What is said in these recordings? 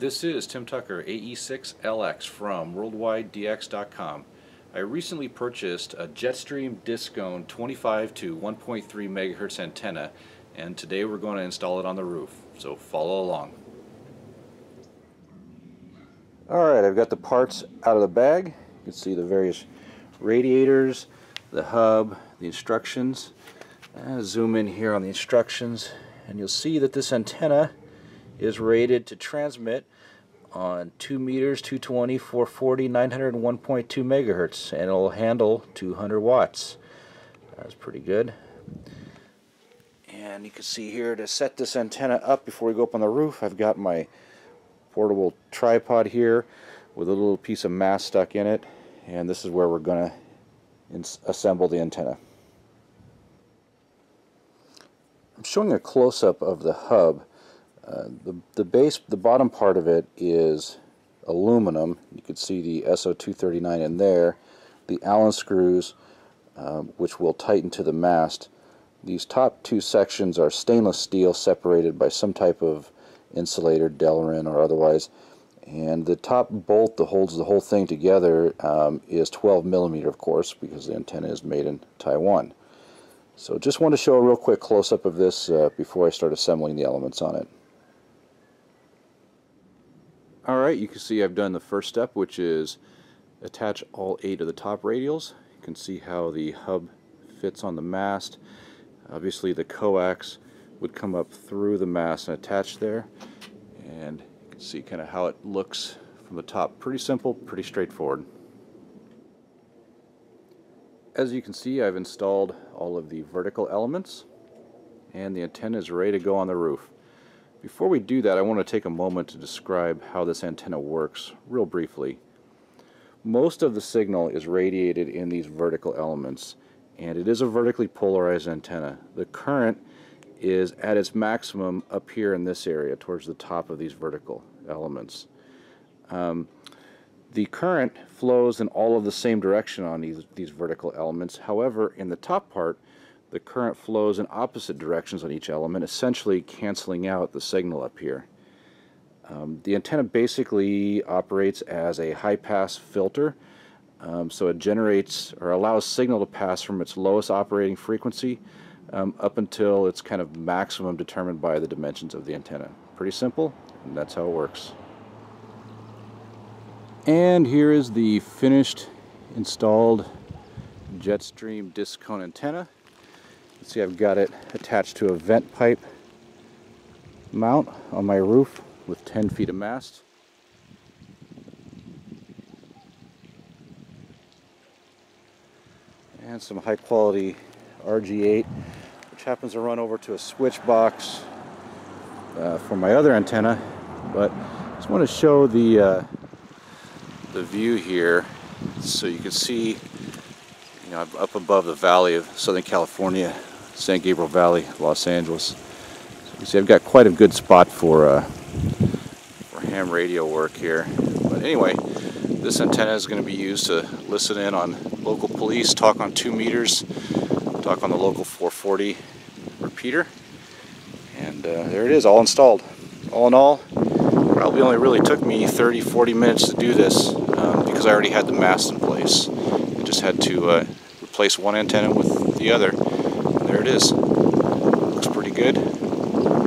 This is Tim Tucker, AE6LX from WorldwideDX.com. I recently purchased a Jetstream Discone 25 to 1.3 megahertz antenna and today we're going to install it on the roof, so follow along. Alright, I've got the parts out of the bag. You can see the various radiators, the hub, the instructions. I'll zoom in here on the instructions and you'll see that this antenna is rated to transmit on 2 meters, 220, 440, 901.2 megahertz, and it'll handle 200 watts. That's pretty good. And you can see here to set this antenna up before we go up on the roof, I've got my portable tripod here with a little piece of mast stuck in it, and this is where we're going to assemble the antenna. I'm showing a close-up of the hub uh, the, the base, the bottom part of it is aluminum. You can see the SO239 in there. The Allen screws, um, which will tighten to the mast. These top two sections are stainless steel separated by some type of insulator, Delrin or otherwise. And the top bolt that holds the whole thing together um, is 12 millimeter, of course, because the antenna is made in Taiwan. So just want to show a real quick close-up of this uh, before I start assembling the elements on it. Alright, you can see I've done the first step, which is attach all eight of the top radials. You can see how the hub fits on the mast. Obviously the coax would come up through the mast and attach there. And you can see kind of how it looks from the top. Pretty simple, pretty straightforward. As you can see, I've installed all of the vertical elements and the antenna is ready to go on the roof. Before we do that, I want to take a moment to describe how this antenna works real briefly. Most of the signal is radiated in these vertical elements, and it is a vertically polarized antenna. The current is at its maximum up here in this area towards the top of these vertical elements. Um, the current flows in all of the same direction on these, these vertical elements. However, in the top part, the current flows in opposite directions on each element, essentially canceling out the signal up here. Um, the antenna basically operates as a high-pass filter, um, so it generates or allows signal to pass from its lowest operating frequency um, up until its kind of maximum determined by the dimensions of the antenna. Pretty simple, and that's how it works. And here is the finished installed Jetstream Discone antenna. See, I've got it attached to a vent pipe mount on my roof with 10 feet of mast. And some high quality RG8, which happens to run over to a switch box uh, for my other antenna. But I just want to show the, uh, the view here so you can see you know, up above the valley of Southern California San Gabriel Valley, Los Angeles. So you see I've got quite a good spot for, uh, for ham radio work here. But anyway, this antenna is going to be used to listen in on local police, talk on 2 meters, talk on the local 440 repeater. And uh, there it is, all installed. All in all, probably only really took me 30, 40 minutes to do this um, because I already had the mast in place. Just had to uh, replace one antenna with the other there it is. Looks pretty good.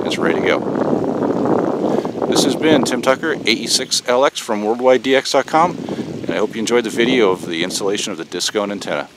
It's ready to go. This has been Tim Tucker, AE6LX from WorldwideDX.com, and I hope you enjoyed the video of the installation of the Discone antenna.